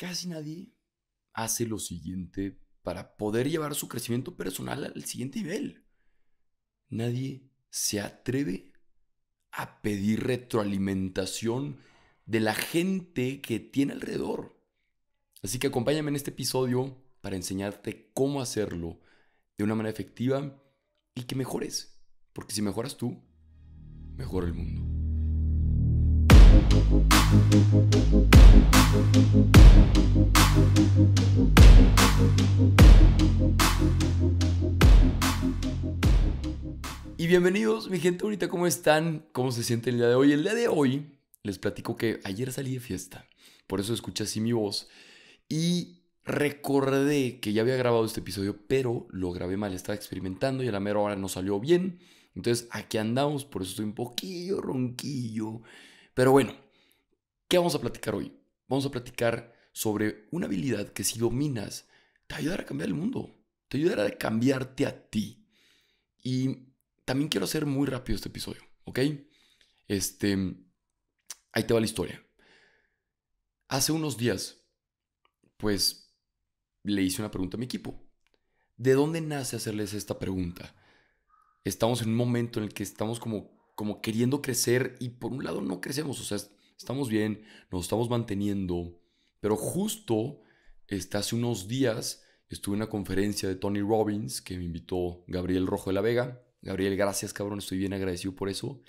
casi nadie hace lo siguiente para poder llevar su crecimiento personal al siguiente nivel. Nadie se atreve a pedir retroalimentación de la gente que tiene alrededor. Así que acompáñame en este episodio para enseñarte cómo hacerlo de una manera efectiva y que mejores. Porque si mejoras tú, mejora el mundo. Y bienvenidos, mi gente bonita, ¿cómo están? ¿Cómo se sienten el día de hoy? El día de hoy les platico que ayer salí de fiesta, por eso escuché así mi voz. Y recordé que ya había grabado este episodio, pero lo grabé mal, estaba experimentando y a la mera hora no salió bien. Entonces aquí andamos, por eso estoy un poquillo ronquillo. Pero bueno, ¿qué vamos a platicar hoy? Vamos a platicar sobre una habilidad que si dominas, te ayudará a cambiar el mundo, te ayudará a cambiarte a ti. Y también quiero hacer muy rápido este episodio, ¿ok? Este, ahí te va la historia. Hace unos días, pues, le hice una pregunta a mi equipo. ¿De dónde nace hacerles esta pregunta? estamos en un momento en el que estamos como, como queriendo crecer y por un lado no crecemos, o sea, estamos bien, nos estamos manteniendo, pero justo este, hace unos días estuve en una conferencia de Tony Robbins que me invitó Gabriel Rojo de la Vega. Gabriel, gracias cabrón, estoy bien agradecido por eso.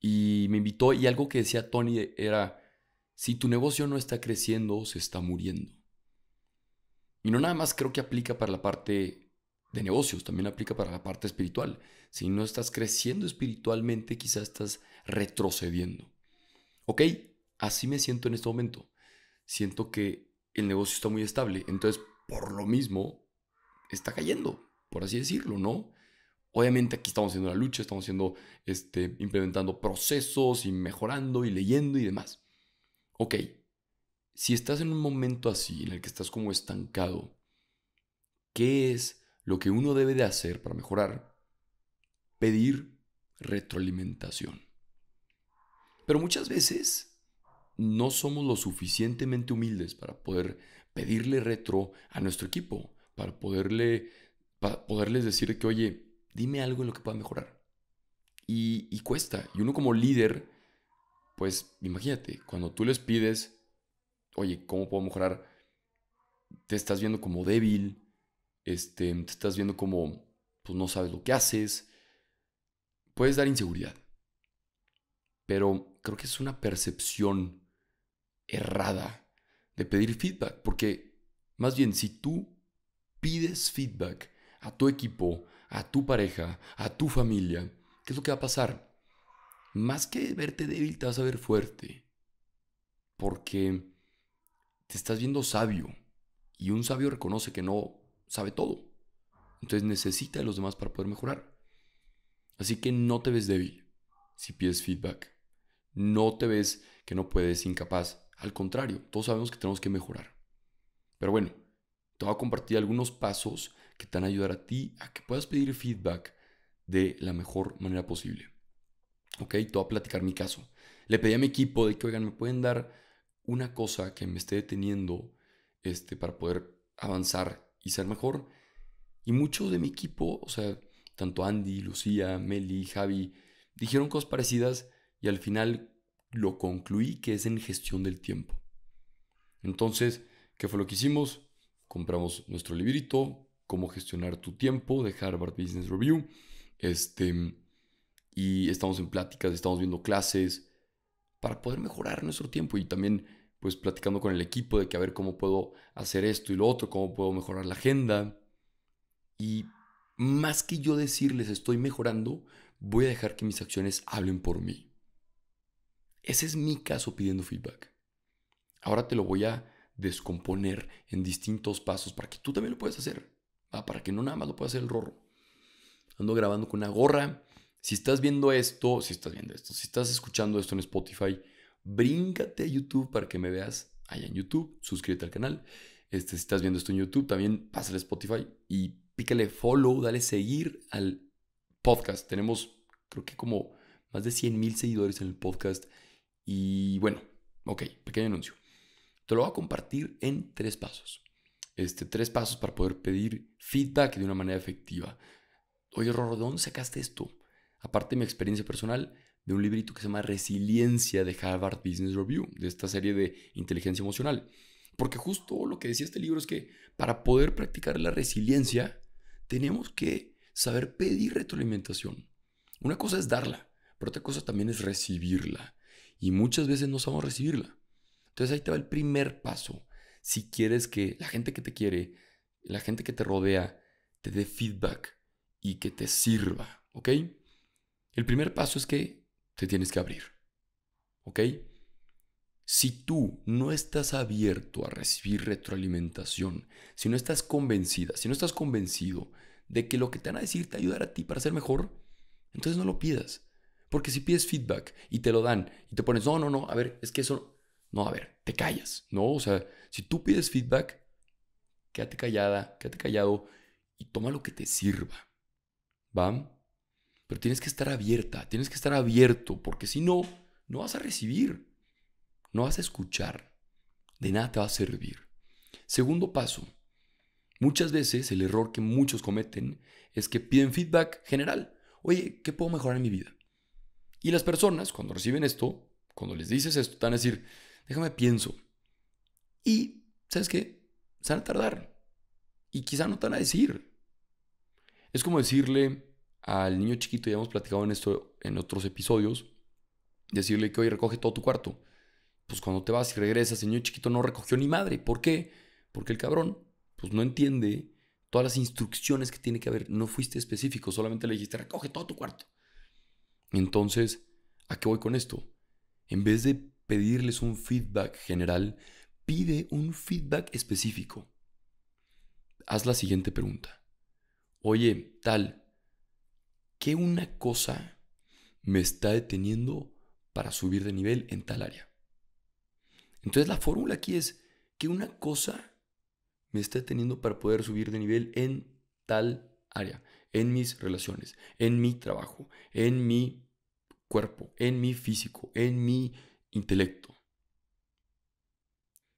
Y me invitó y algo que decía Tony era, si tu negocio no está creciendo, se está muriendo. Y no nada más creo que aplica para la parte de negocios, también aplica para la parte espiritual. Si no estás creciendo espiritualmente, quizás estás retrocediendo. ¿Ok? Así me siento en este momento. Siento que el negocio está muy estable. Entonces, por lo mismo, está cayendo, por así decirlo, ¿no? Obviamente aquí estamos haciendo la lucha, estamos haciendo, este, implementando procesos y mejorando y leyendo y demás. Ok, si estás en un momento así, en el que estás como estancado, ¿qué es lo que uno debe de hacer para mejorar, pedir retroalimentación. Pero muchas veces no somos lo suficientemente humildes para poder pedirle retro a nuestro equipo, para poderle, poderles decir que, oye, dime algo en lo que pueda mejorar. Y, y cuesta. Y uno como líder, pues imagínate, cuando tú les pides, oye, ¿cómo puedo mejorar? Te estás viendo como débil, este, te estás viendo como pues no sabes lo que haces, puedes dar inseguridad. Pero creo que es una percepción errada de pedir feedback, porque más bien si tú pides feedback a tu equipo, a tu pareja, a tu familia, ¿qué es lo que va a pasar? Más que verte débil, te vas a ver fuerte, porque te estás viendo sabio, y un sabio reconoce que no sabe todo. Entonces necesita de los demás para poder mejorar. Así que no te ves débil si pides feedback. No te ves que no puedes, incapaz. Al contrario, todos sabemos que tenemos que mejorar. Pero bueno, te voy a compartir algunos pasos que te van a ayudar a ti a que puedas pedir feedback de la mejor manera posible. Ok, te voy a platicar mi caso. Le pedí a mi equipo de que, oigan, me pueden dar una cosa que me esté deteniendo este, para poder avanzar y ser mejor. Y muchos de mi equipo, o sea, tanto Andy, Lucía, Meli, Javi, dijeron cosas parecidas y al final lo concluí que es en gestión del tiempo. Entonces, ¿qué fue lo que hicimos? Compramos nuestro librito, cómo gestionar tu tiempo de Harvard Business Review. Este, y estamos en pláticas, estamos viendo clases para poder mejorar nuestro tiempo y también pues platicando con el equipo de que a ver cómo puedo hacer esto y lo otro, cómo puedo mejorar la agenda. Y más que yo decirles estoy mejorando, voy a dejar que mis acciones hablen por mí. Ese es mi caso pidiendo feedback. Ahora te lo voy a descomponer en distintos pasos para que tú también lo puedas hacer. Para que no nada más lo pueda hacer el rorro. Ando grabando con una gorra. Si estás viendo esto, si estás viendo esto, si estás escuchando esto en Spotify, bríncate a YouTube para que me veas allá en YouTube, suscríbete al canal. Este, si estás viendo esto en YouTube, también pásale a Spotify y pícale follow, dale seguir al podcast. Tenemos, creo que como más de 100 mil seguidores en el podcast. Y bueno, ok, pequeño anuncio. Te lo voy a compartir en tres pasos. Este, tres pasos para poder pedir feedback de una manera efectiva. Oye, Rorro, ¿de dónde sacaste esto? Aparte de mi experiencia personal, de un librito que se llama Resiliencia de Harvard Business Review, de esta serie de inteligencia emocional. Porque justo lo que decía este libro es que para poder practicar la resiliencia, tenemos que saber pedir retroalimentación. Una cosa es darla, pero otra cosa también es recibirla. Y muchas veces no sabemos recibirla. Entonces ahí te va el primer paso. Si quieres que la gente que te quiere, la gente que te rodea, te dé feedback y que te sirva, ¿ok? El primer paso es que te tienes que abrir, ¿ok? Si tú no estás abierto a recibir retroalimentación, si no estás convencida, si no estás convencido de que lo que te van a decir te ayudará a ti para ser mejor, entonces no lo pidas. Porque si pides feedback y te lo dan y te pones, no, no, no, a ver, es que eso, no, a ver, te callas, ¿no? O sea, si tú pides feedback, quédate callada, quédate callado y toma lo que te sirva, ¿va? Pero tienes que estar abierta, tienes que estar abierto, porque si no, no vas a recibir, no vas a escuchar, de nada te va a servir. Segundo paso, muchas veces el error que muchos cometen es que piden feedback general. Oye, ¿qué puedo mejorar en mi vida? Y las personas, cuando reciben esto, cuando les dices esto, te van a decir, déjame pienso. Y, ¿sabes qué? Se van a tardar. Y quizá no te a decir. Es como decirle al niño chiquito, ya hemos platicado en esto en otros episodios, decirle que hoy recoge todo tu cuarto. Pues cuando te vas y regresas, el niño chiquito no recogió ni madre. ¿Por qué? Porque el cabrón, pues no entiende todas las instrucciones que tiene que haber. No fuiste específico, solamente le dijiste, recoge todo tu cuarto. Entonces, ¿a qué voy con esto? En vez de pedirles un feedback general, pide un feedback específico. Haz la siguiente pregunta. Oye, tal, ¿qué una cosa me está deteniendo para subir de nivel en tal área? Entonces la fórmula aquí es que una cosa me está deteniendo para poder subir de nivel en tal área en mis relaciones, en mi trabajo, en mi cuerpo, en mi físico, en mi intelecto.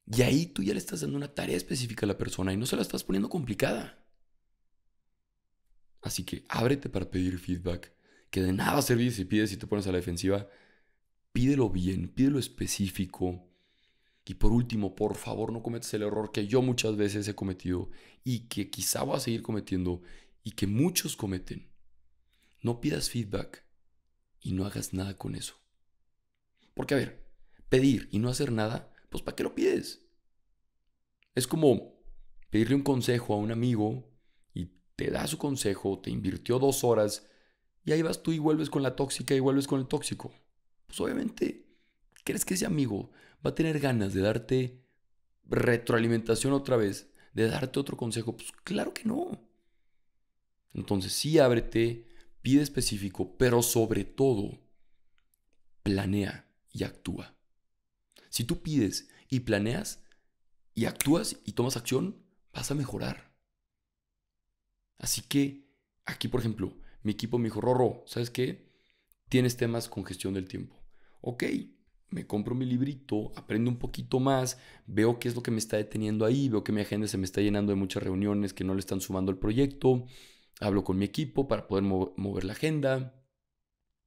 Y ahí tú ya le estás dando una tarea específica a la persona y no se la estás poniendo complicada. Así que ábrete para pedir feedback, que de nada va a servir si pides y te pones a la defensiva. Pídelo bien, pídelo específico. Y por último, por favor, no cometas el error que yo muchas veces he cometido y que quizá voy a seguir cometiendo y que muchos cometen. No pidas feedback y no hagas nada con eso. Porque, a ver, pedir y no hacer nada, pues ¿para qué lo pides? Es como pedirle un consejo a un amigo te da su consejo, te invirtió dos horas y ahí vas tú y vuelves con la tóxica y vuelves con el tóxico. Pues obviamente, ¿crees que ese amigo va a tener ganas de darte retroalimentación otra vez, de darte otro consejo? Pues claro que no. Entonces sí ábrete, pide específico, pero sobre todo, planea y actúa. Si tú pides y planeas y actúas y tomas acción, vas a mejorar. Así que aquí, por ejemplo, mi equipo me dijo, Rorro, ¿sabes qué? Tienes temas con gestión del tiempo. Ok, me compro mi librito, aprendo un poquito más, veo qué es lo que me está deteniendo ahí, veo que mi agenda se me está llenando de muchas reuniones que no le están sumando al proyecto, hablo con mi equipo para poder mover la agenda.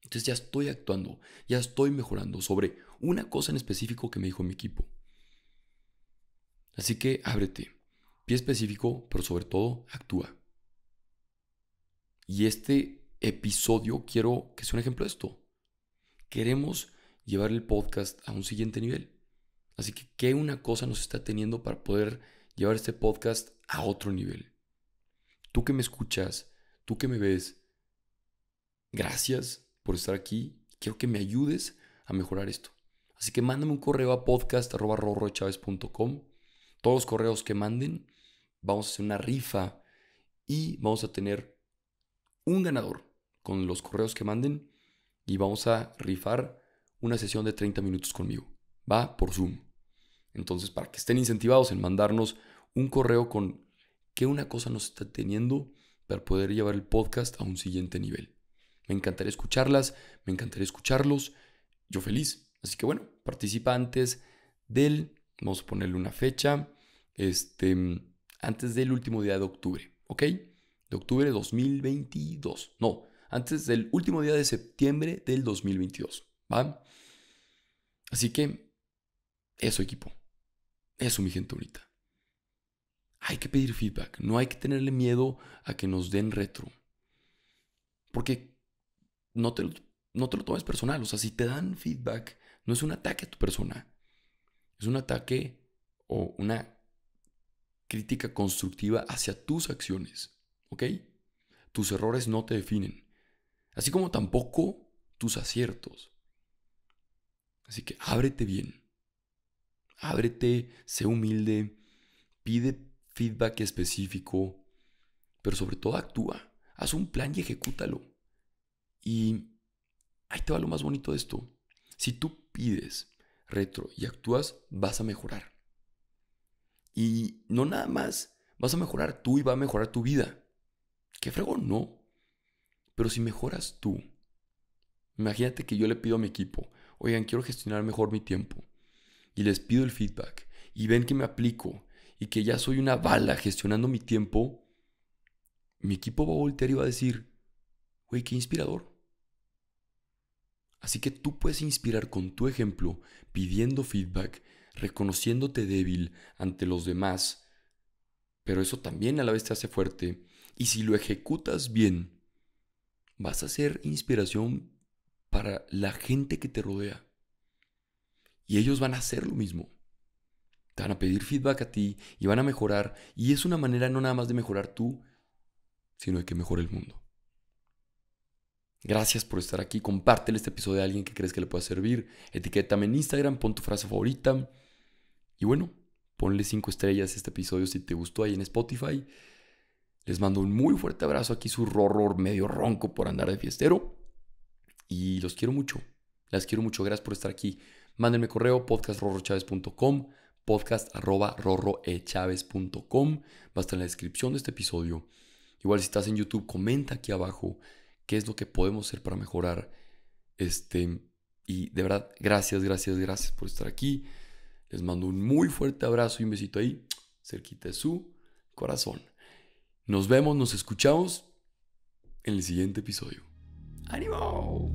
Entonces ya estoy actuando, ya estoy mejorando sobre una cosa en específico que me dijo mi equipo. Así que ábrete, pie específico, pero sobre todo actúa. Y este episodio quiero que sea un ejemplo de esto. Queremos llevar el podcast a un siguiente nivel. Así que, ¿qué una cosa nos está teniendo para poder llevar este podcast a otro nivel? Tú que me escuchas, tú que me ves, gracias por estar aquí. Quiero que me ayudes a mejorar esto. Así que mándame un correo a podcast.rorrochaves.com. Todos los correos que manden, vamos a hacer una rifa y vamos a tener un ganador con los correos que manden y vamos a rifar una sesión de 30 minutos conmigo. Va por Zoom. Entonces, para que estén incentivados en mandarnos un correo con qué una cosa nos está teniendo para poder llevar el podcast a un siguiente nivel. Me encantaría escucharlas, me encantaría escucharlos, yo feliz. Así que bueno, participa antes del Vamos a ponerle una fecha. Este, antes del último día de octubre, ¿ok? De octubre de 2022. No, antes del último día de septiembre del 2022, ¿va? Así que, eso equipo. Eso mi gente bonita. Hay que pedir feedback. No hay que tenerle miedo a que nos den retro. Porque no te, no te lo tomes personal. O sea, si te dan feedback, no es un ataque a tu persona. Es un ataque o una crítica constructiva hacia tus acciones. ¿Ok? Tus errores no te definen. Así como tampoco tus aciertos. Así que ábrete bien. Ábrete, sé humilde, pide feedback específico, pero sobre todo actúa. Haz un plan y ejecútalo. Y ahí te va lo más bonito de esto. Si tú pides retro y actúas, vas a mejorar. Y no nada más vas a mejorar tú y va a mejorar tu vida. Qué fregón, no. Pero si mejoras tú, imagínate que yo le pido a mi equipo, oigan, quiero gestionar mejor mi tiempo. Y les pido el feedback. Y ven que me aplico. Y que ya soy una bala gestionando mi tiempo. Mi equipo va a voltear y va a decir, güey, qué inspirador. Así que tú puedes inspirar con tu ejemplo, pidiendo feedback, reconociéndote débil ante los demás, pero eso también a la vez te hace fuerte, y si lo ejecutas bien, vas a ser inspiración para la gente que te rodea. Y ellos van a hacer lo mismo. Te van a pedir feedback a ti y van a mejorar. Y es una manera no nada más de mejorar tú, sino de que mejore el mundo. Gracias por estar aquí. Compártele este episodio a alguien que crees que le pueda servir. Etiquétame en Instagram, pon tu frase favorita. Y bueno, ponle 5 estrellas a este episodio si te gustó ahí en Spotify. Les mando un muy fuerte abrazo aquí, su horror medio ronco por andar de fiestero. Y los quiero mucho. Las quiero mucho. Gracias por estar aquí. Mándenme correo podcastrorrochavez.com podcast arroba rorroechavez.com va a estar en la descripción de este episodio. Igual si estás en YouTube, comenta aquí abajo qué es lo que podemos hacer para mejorar. Este, y de verdad, gracias, gracias, gracias por estar aquí. Les mando un muy fuerte abrazo y un besito ahí, cerquita de su corazón. Nos vemos, nos escuchamos en el siguiente episodio. ¡Ánimo!